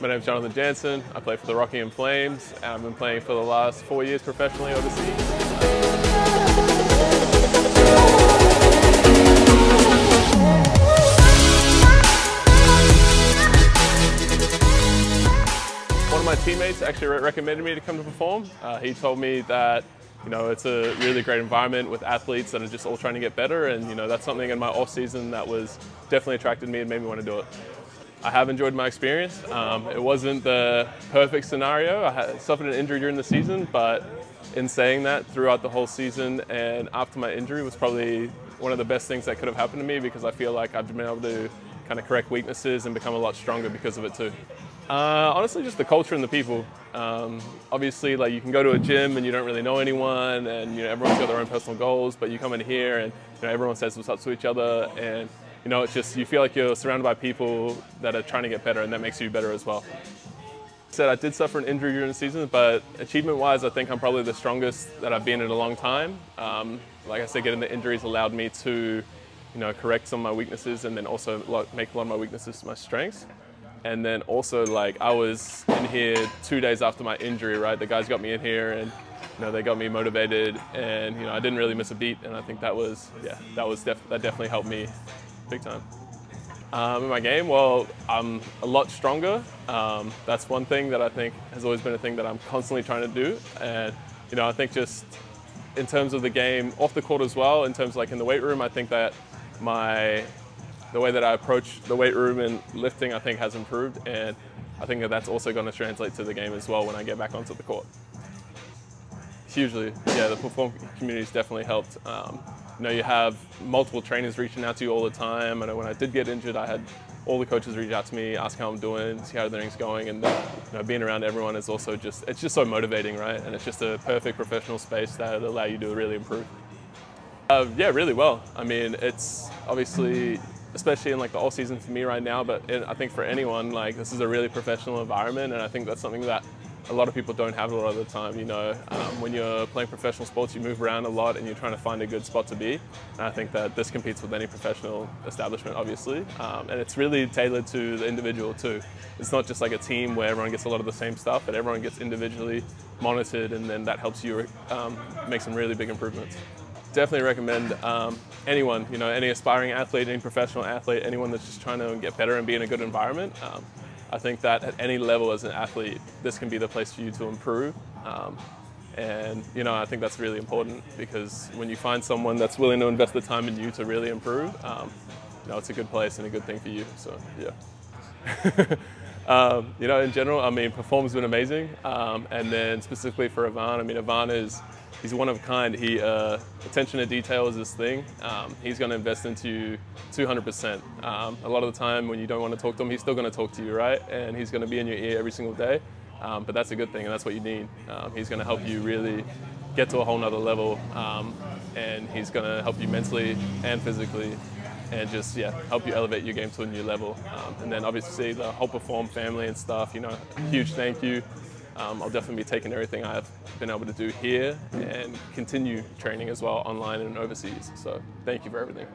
My name is Jonathan Janssen. I play for the Rockingham Flames, and I've been playing for the last four years professionally overseas. One of my teammates actually recommended me to come to perform. Uh, he told me that you know it's a really great environment with athletes that are just all trying to get better, and you know that's something in my off season that was definitely attracted me and made me want to do it. I have enjoyed my experience. Um, it wasn't the perfect scenario. I suffered an injury during the season, but in saying that, throughout the whole season and after my injury was probably one of the best things that could have happened to me because I feel like I've been able to kind of correct weaknesses and become a lot stronger because of it too. Uh, honestly, just the culture and the people. Um, obviously, like you can go to a gym and you don't really know anyone, and you know everyone's got their own personal goals. But you come in here and you know everyone says what's up to each other, and you know it's just you feel like you're surrounded by people that are trying to get better, and that makes you better as well. Said I did suffer an injury during the season, but achievement-wise, I think I'm probably the strongest that I've been in a long time. Um, like I said, getting the injuries allowed me to, you know, correct some of my weaknesses, and then also make a lot of my weaknesses my strengths. And then also like I was in here two days after my injury, right? The guys got me in here and you know they got me motivated and you know I didn't really miss a beat and I think that was yeah that was def- that definitely helped me big time. Um, in my game, well, I'm a lot stronger. Um, that's one thing that I think has always been a thing that I'm constantly trying to do. And you know I think just in terms of the game off the court as well, in terms like in the weight room, I think that my the way that I approach the weight room and lifting, I think, has improved, and I think that that's also going to translate to the game as well when I get back onto the court. Hugely, yeah, the perform community's definitely helped. Um, you know, you have multiple trainers reaching out to you all the time. And when I did get injured, I had all the coaches reach out to me, ask how I'm doing, see how everything's going, and you know, being around everyone is also just it's just so motivating, right? And it's just a perfect professional space that allow you to really improve. Uh, yeah, really well. I mean, it's obviously especially in like the off season for me right now, but in, I think for anyone, like this is a really professional environment, and I think that's something that a lot of people don't have a lot of the time. You know, um, when you're playing professional sports, you move around a lot, and you're trying to find a good spot to be. And I think that this competes with any professional establishment, obviously, um, and it's really tailored to the individual too. It's not just like a team where everyone gets a lot of the same stuff, but everyone gets individually monitored, and then that helps you um, make some really big improvements definitely recommend um, anyone, you know, any aspiring athlete, any professional athlete, anyone that's just trying to get better and be in a good environment. Um, I think that at any level as an athlete, this can be the place for you to improve. Um, and you know, I think that's really important because when you find someone that's willing to invest the time in you to really improve, um, you know, it's a good place and a good thing for you. So yeah. Um, you know, in general, I mean, perform's been amazing. Um, and then specifically for Ivan, I mean, Ivan is he's one of a kind. He uh, attention to detail is this thing. Um, he's going to invest into you 200%. Um, a lot of the time, when you don't want to talk to him, he's still going to talk to you, right? And he's going to be in your ear every single day. Um, but that's a good thing, and that's what you need. Um, he's going to help you really get to a whole nother level, um, and he's going to help you mentally and physically. And just yeah, help you elevate your game to a new level. Um, and then obviously the whole Perform family and stuff. You know, huge thank you. Um, I'll definitely be taking everything I've been able to do here and continue training as well online and overseas. So thank you for everything.